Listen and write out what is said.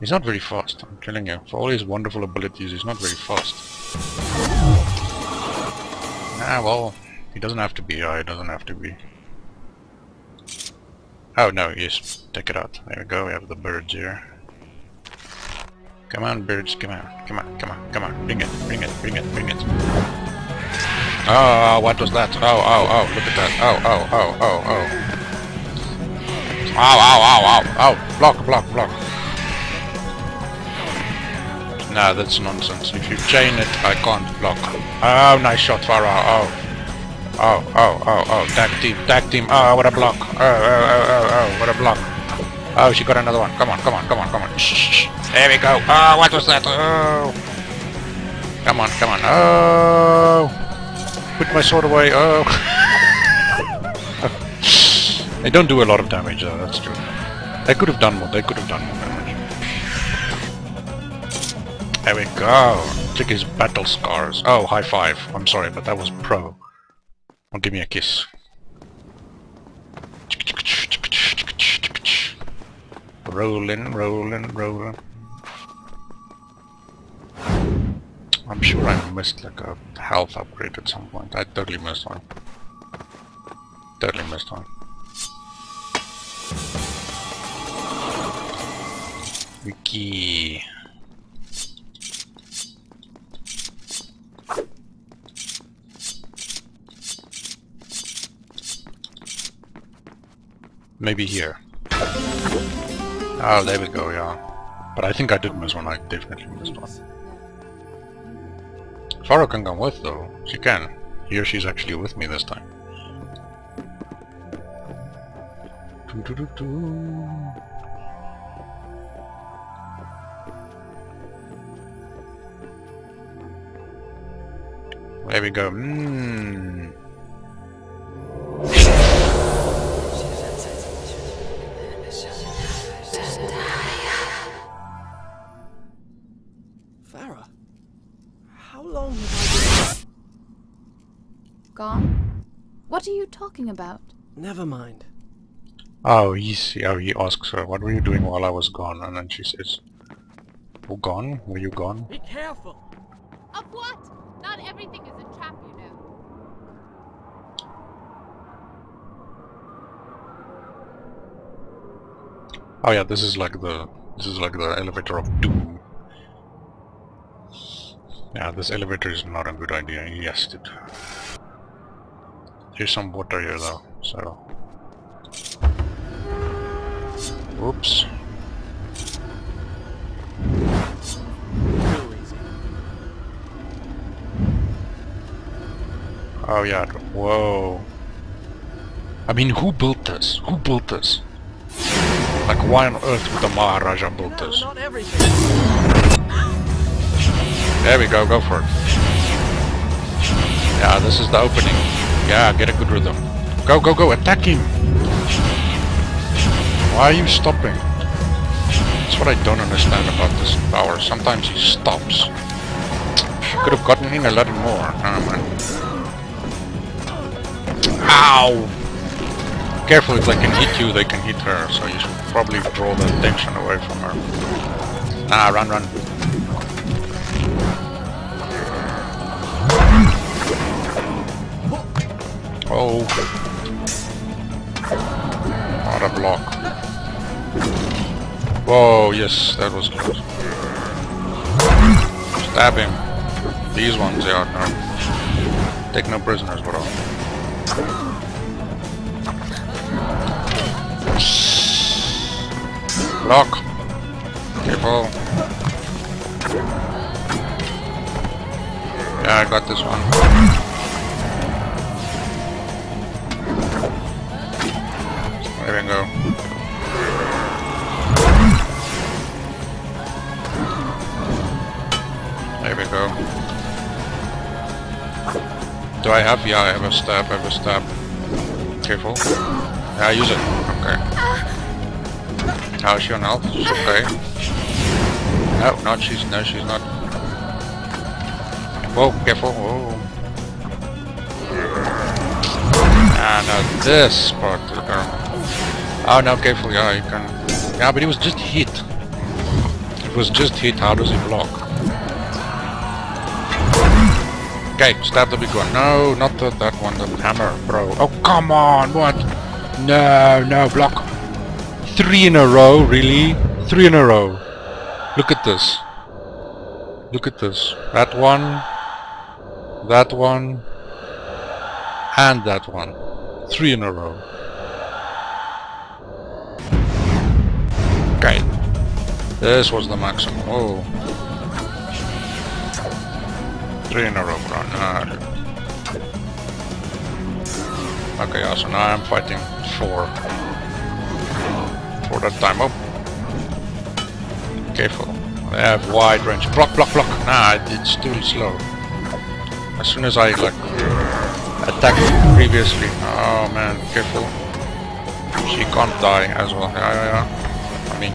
He's not very fast, I'm telling you. For all his wonderful abilities, he's not very fast. Ah, well, he doesn't have to be, uh, he doesn't have to be. Oh, no, yes, take it out. There we go, we have the birds here. Come on, birds, come on, come on, come on, come on, bring it, bring it, bring it, bring it. Oh, what was that? Oh, oh, oh, look at that. Oh, oh, oh, oh, oh. Ow, ow, ow, ow, ow, block, block, block. Nah, that's nonsense. If you chain it, I can't block. Oh, nice shot, Farah. Oh. Oh, oh, oh, oh. Tag team, tag team. Oh, what a block. Oh, oh, oh, oh, oh, what a block. Oh, she got another one. Come on, come on, come on, come on. Shh, shh. There we go. Oh, what was that? Oh. Come on, come on. Oh. Put my sword away. Oh. they don't do a lot of damage, though. That's true. They could have done more. They could have done more damage. There we go. Check his battle scars. Oh, high five. I'm sorry, but that was pro. Oh, give me a kiss. Rolling, rolling, rolling. I'm sure I missed like a health upgrade at some point. I totally missed one. Totally missed one. Wiki. Maybe here. Oh, there we go, yeah. But I think I did miss one, I definitely missed one. Farah can come with though. She can. Here she's actually with me this time. There we go. Mmm. Long have I Gone? What are you talking about? Never mind. Oh, he's, oh, he asks her, what were you doing while I was gone? And then she says, oh, gone? Were you gone? Be careful! Of what? Not everything is a trap, you know. Oh yeah, this is like the, this is like the elevator of doom. Yeah, this elevator is not a good idea, yes it. There's some water here though, so... Oops. Oh yeah, whoa. I mean, who built this? Who built this? Like, why on earth would the Maharaja build No, this? There we go, go for it. Yeah, this is the opening. Yeah, get a good rhythm. Go, go, go, attack him! Why are you stopping? That's what I don't understand about this power. Sometimes he stops. Could have gotten in a lot more. Oh, man. Ow! Careful, if they can hit you, they can hit her, so you should probably draw the attention away from her. Ah, run, run. Oh. What a block. Whoa, yes, that was close. Stab him. These ones, yeah, no. Take no prisoners, bro. Block. Careful. Yeah, I got this one. Do I have? Yeah, I have a stab, I have a stab. Careful. Yeah, use it. Okay. How is she on health? Okay. No, not she's, no, she's not. Whoa, careful, whoa. Ah, no, this part. uh, Oh no, careful, yeah, you can... Yeah, but it was just hit. It was just hit, how does he block? Okay, stab the big one. No, not the, that one, the hammer, bro. Oh, come on, what? No, no, block. Three in a row, really? Three in a row. Look at this. Look at this. That one, that one, and that one. Three in a row. Okay. This was the maximum. Oh. Three in a row. No. Okay, yeah, so now I'm fighting four. For that time. Oh. Careful. They have wide range. Block, block, block. Nah, it's too slow. As soon as I like previously. Oh man, careful. She can't die as well. Yeah, yeah, yeah. I mean,